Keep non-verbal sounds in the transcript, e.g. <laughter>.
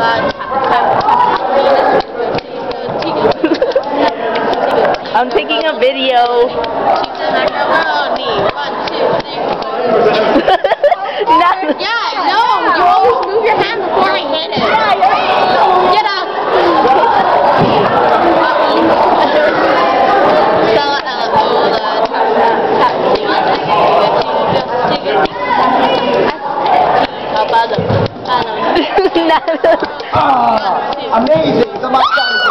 <laughs> I'm taking a video. <laughs> <laughs> no. Yeah, no, no. Ah, amazing!